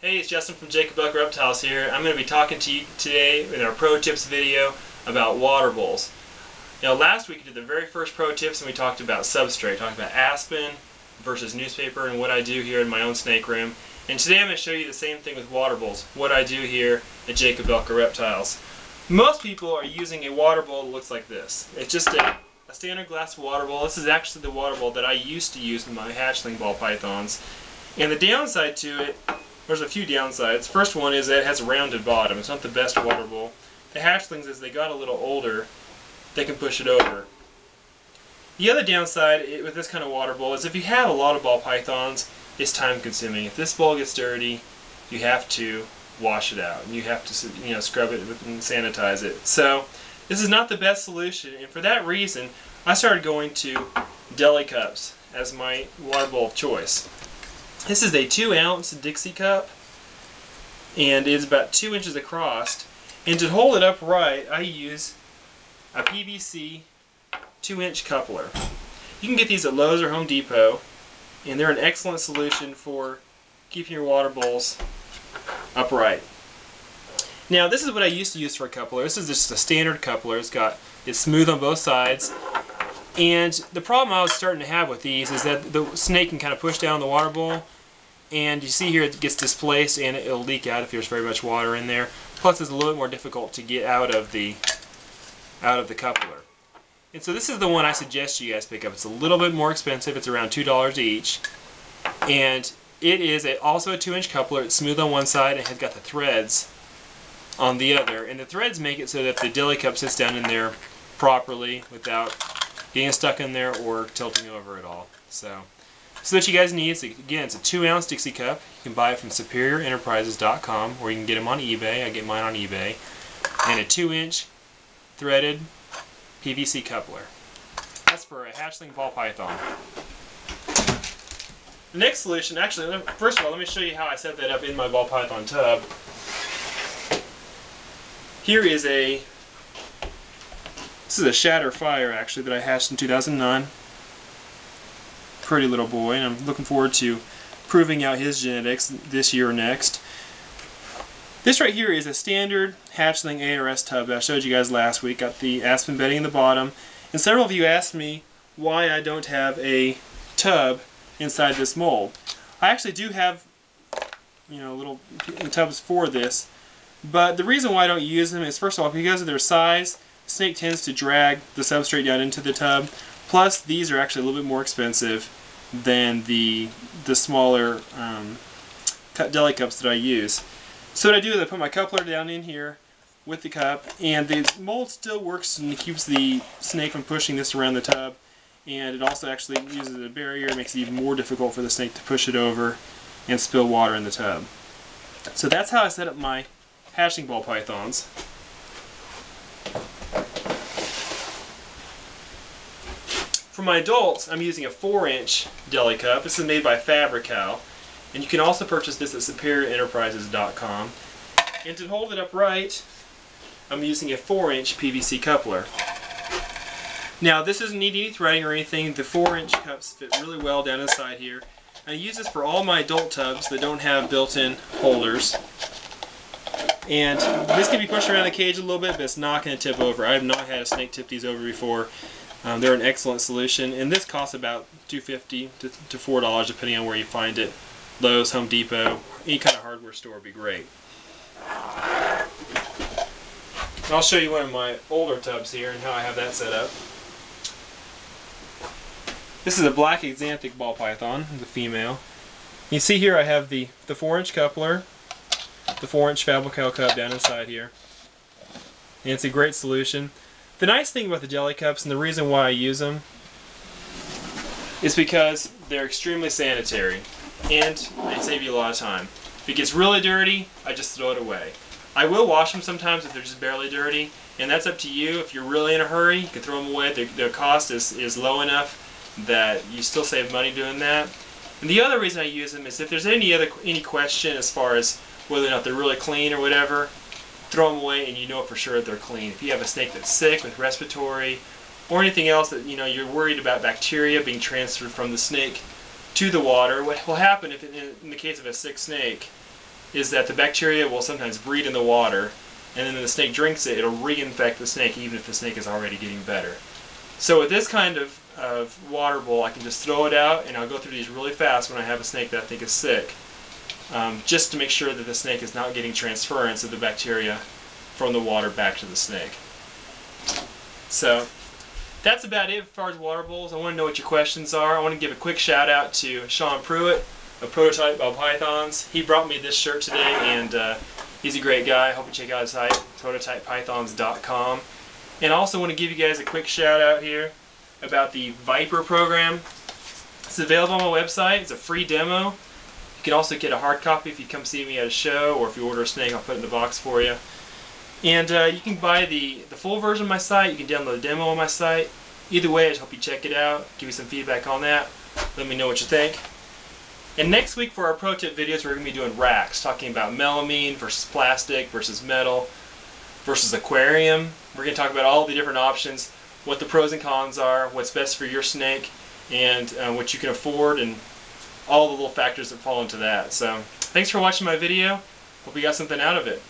Hey, it's Justin from J Kobylka Reptiles here. I'm going to be talking to you today in our pro tips video about water bowls. Now last week we did the very first pro tips and we talked about substrate, talking about aspen versus newspaper and what I do here in my own snake room. And today I'm going to show you the same thing with water bowls, what I do here at J Kobylka Reptiles. Most people are using a water bowl that looks like this. It's just a, a standard glass water bowl. This is actually the water bowl that I used to use in my hatchling ball pythons. And the downside to it there's a few downsides. First one is that it has a rounded bottom. It's not the best water bowl. The hatchlings, as they got a little older, they can push it over. The other downside with this kind of water bowl is if you have a lot of ball pythons, it's time consuming. If this bowl gets dirty, you have to wash it out. And You have to you know scrub it and sanitize it. So this is not the best solution, and for that reason, I started going to deli cups as my water bowl of choice. This is a two ounce Dixie cup and it's about two inches across. And to hold it upright, I use a PVC two inch coupler. You can get these at Lowe's or Home Depot and they're an excellent solution for keeping your water bowls upright. Now this is what I used to use for a coupler. This is just a standard coupler. It's got it's smooth on both sides. And the problem I was starting to have with these is that the snake can kind of push down the water bowl and you see here it gets displaced and it'll leak out if there's very much water in there. Plus it's a little bit more difficult to get out of the out of the coupler. And so this is the one I suggest you guys pick up. It's a little bit more expensive. It's around $2 each. And it is a, also a 2-inch coupler. It's smooth on one side and has got the threads on the other. And the threads make it so that the deli cup sits down in there properly without getting stuck in there or tilting over at all. So. So what you guys need is, again, it's a 2 ounce Dixie cup. You can buy it from SuperiorEnterprises.com or you can get them on eBay. I get mine on eBay. And a 2 inch threaded PVC coupler. That's for a hatchling ball python. The next solution, actually, first of all, let me show you how I set that up in my ball python tub. Here is a, this is a Shatter Fire actually that I hatched in 2009 pretty little boy, and I'm looking forward to proving out his genetics this year or next. This right here is a standard hatchling ARS tub that I showed you guys last week. Got the aspen bedding in the bottom. And several of you asked me why I don't have a tub inside this mold. I actually do have you know little tubs for this. But the reason why I don't use them is first of all because of their size, snake tends to drag the substrate down into the tub. Plus these are actually a little bit more expensive than the the smaller um, deli cups that I use. So what I do is I put my coupler down in here with the cup, and the mold still works and keeps the snake from pushing this around the tub. And it also actually uses a barrier, makes it even more difficult for the snake to push it over and spill water in the tub. So that's how I set up my hatchling ball pythons. For my adults, I'm using a 4-inch deli cup. This is made by Fabri-Kal. And you can also purchase this at SuperiorEnterprises.com. And to hold it upright, I'm using a 4-inch PVC coupler. Now this doesn't need any threading or anything. The 4-inch cups fit really well down inside here. I use this for all my adult tubs that don't have built-in holders. And this can be pushed around the cage a little bit, but it's not going to tip over. I have not had a snake tip these over before. Um, they're an excellent solution, and this costs about $2.50 to, to $4 depending on where you find it. Lowe's, Home Depot, any kind of hardware store would be great. I'll show you one of my older tubs here and how I have that set up. This is a black axanthic ball python, the female. You see here I have the, the 4-inch coupler, the 4-inch Fabri-Kal cup down inside here. And it's a great solution. The nice thing about the deli cups, and the reason why I use them, is because they're extremely sanitary, and they save you a lot of time. If it gets really dirty, I just throw it away. I will wash them sometimes if they're just barely dirty, and that's up to you. If you're really in a hurry, you can throw them away. Their, their cost is, is low enough that you still save money doing that. And the other reason I use them is if there's any other any question as far as whether or not they're really clean or whatever, throw them away and you know for sure that they're clean. If you have a snake that's sick with respiratory or anything else that you know you're worried about bacteria being transferred from the snake to the water, what will happen if in the case of a sick snake is that the bacteria will sometimes breed in the water, and then the snake drinks it, it'll reinfect the snake even if the snake is already getting better. So with this kind of, of water bowl, I can just throw it out, and I'll go through these really fast when I have a snake that I think is sick, um, just to make sure that the snake is not getting transference of the bacteria from the water back to the snake. So that's about it as far as water bowls. I want to know what your questions are. I want to give a quick shout out to Sean Pruitt of Prototype Ball Pythons. He brought me this shirt today, and uh, he's a great guy. I hope you check out his site, prototypepythons.com. And I also want to give you guys a quick shout out here about the Viper program. It's available on my website. It's a free demo. You can also get a hard copy if you come see me at a show, or if you order a snake, I'll put it in the box for you. And uh, you can buy the, the full version on my site. You can download the demo on my site. Either way, I just hope you check it out. Give me some feedback on that. Let me know what you think. And next week for our pro tip videos, we're going to be doing racks, talking about melamine versus plastic versus metal versus aquarium. We're going to talk about all the different options, what the pros and cons are, what's best for your snake, and uh, what you can afford, and all the little factors that fall into that. So, thanks for watching my video. Hope you got something out of it.